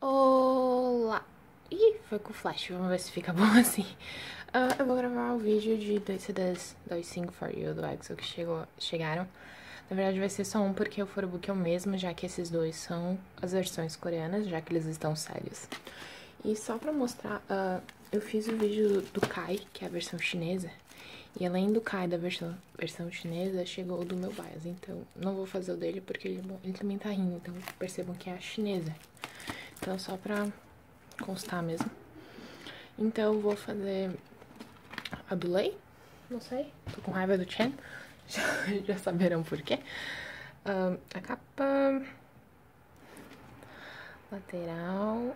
Olá! Ih, foi com flash, vamos ver se fica bom assim. Uh, eu vou gravar o vídeo de dois CDs, dois Sing For You do EXO que chegou, chegaram. Na verdade vai ser só um porque o Forobook é o mesmo, já que esses dois são as versões coreanas, já que eles estão sérios. E só pra mostrar, uh, eu fiz o vídeo do Kai, que é a versão chinesa. E além do Kai da versão, versão chinesa, chegou o do meu bias. Então, não vou fazer o dele porque ele, ele também tá rindo. Então, percebam que é a chinesa. Então, só pra constar mesmo. Então, eu vou fazer a do. Não sei. Tô com raiva do Chen. Já, já saberão por quê. Uh, a capa... Lateral...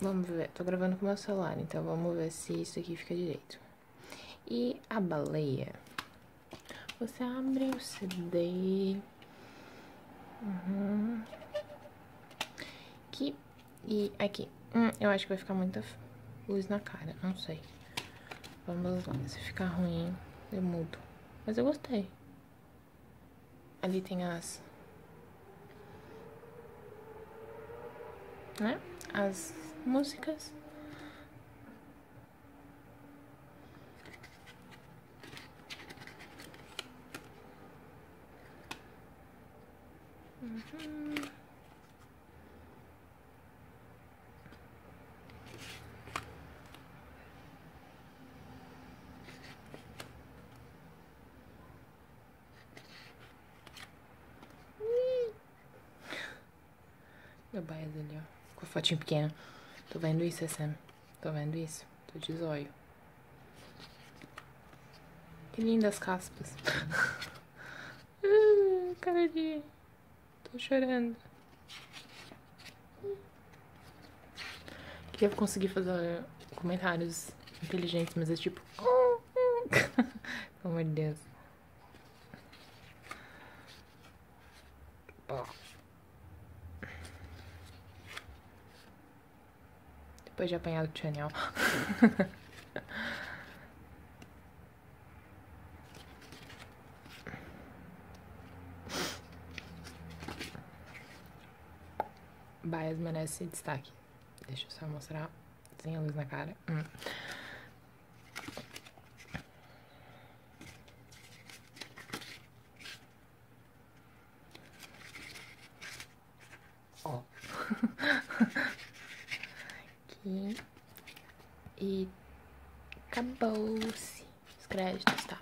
Vamos ver. Tô gravando com meu celular, então vamos ver se isso aqui fica direito. E a baleia. Você abre o CD. Uhum. Aqui e aqui. Hum, eu acho que vai ficar muita luz na cara, não sei. Vamos lá, se ficar ruim, eu mudo. Mas eu gostei. Ali tem as... Né? As músicas. Uhum. Meu bias ali, ó. Com a fotinho pequena. Tô vendo isso, SM? Tô vendo isso? Tô de zóio. Que lindas caspas. uh, cara de... Tô chorando. Queria conseguir fazer comentários inteligentes, mas é tipo... Pelo amor de Deus. Depois de apanhar do Chanel. Bias merece destaque. Deixa eu só mostrar sem a luz na cara. Hum. Ó. Aqui. E acabou-se. Os créditos, tá?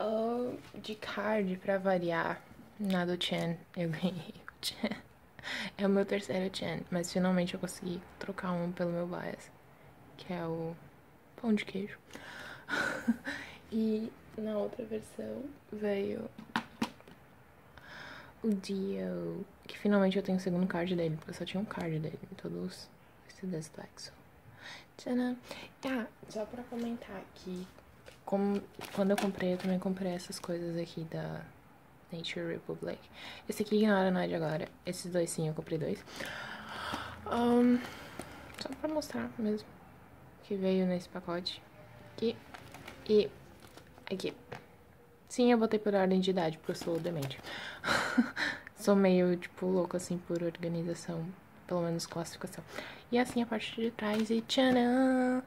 Uh, de card, pra variar, na do Chen, eu ganhei o Chen. É o meu terceiro Chen, mas finalmente eu consegui trocar um pelo meu bias, que é o pão de queijo. e na outra versão veio o Dio, que finalmente eu tenho o segundo card dele, porque eu só tinha um card dele em todos os CDs do Exo. Tcharam! Ah, só pra comentar aqui, como, quando eu comprei, eu também comprei essas coisas aqui da Nature Republic. Esse aqui ignora, não é de agora. Esses dois sim, eu comprei dois. Um, só pra mostrar mesmo que veio nesse pacote. Aqui e aqui. Sim, eu botei por ordem de idade, porque eu sou demente. sou meio, tipo, louco, assim, por organização. Pelo menos classificação. E assim a parte de trás e tcharam!